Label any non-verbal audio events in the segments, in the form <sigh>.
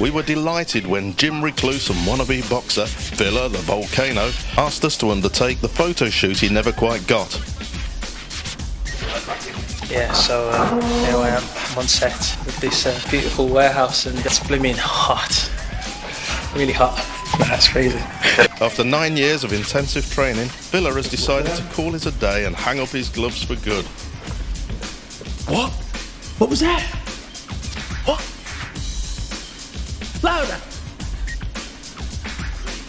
we were delighted when gym Recluse and wannabe boxer Villa the Volcano asked us to undertake the photo shoot he never quite got. Yeah, so uh, here I am on set with this uh, beautiful warehouse and it's blooming hot. Really hot. That's crazy. After nine years of intensive training, Villa has decided to call it a day and hang up his gloves for good. What? What was that? What? Louder!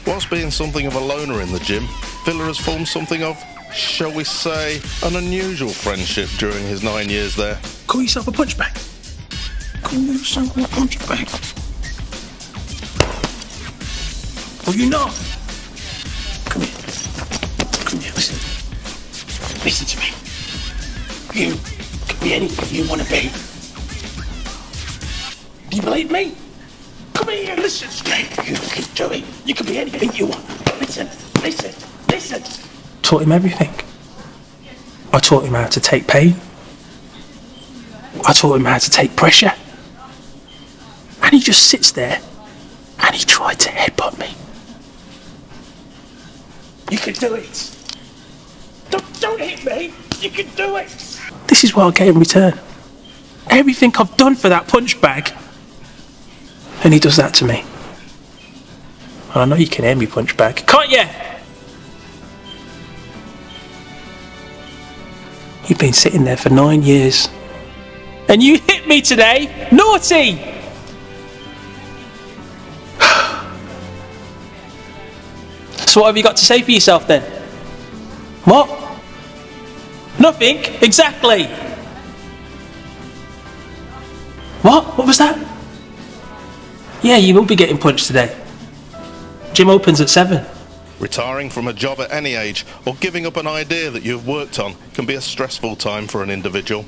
Whilst being something of a loner in the gym, Villa has formed something of, shall we say, an unusual friendship during his nine years there. Call yourself a punchbag. Call yourself a punchbag. Or you not? Come here. Come here, listen. Listen to me. You can be anything you want to be. Do you believe me? Come here, listen me. You can do it. You can be anything you want. Listen, listen, listen. Taught him everything. I taught him how to take pain. I taught him how to take pressure. And he just sits there and he tried to headbutt me. You can do it. Don't, don't hit me. You can do it. This is what I get in return. Everything I've done for that punch bag. And he does that to me. And I know you can hear me punch back. Can't you? You've been sitting there for nine years. And you hit me today? Naughty! <sighs> so what have you got to say for yourself then? What? Nothing? Exactly. What? What was that? Yeah, you will be getting punched today. Gym opens at 7. Retiring from a job at any age or giving up an idea that you've worked on can be a stressful time for an individual.